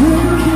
Who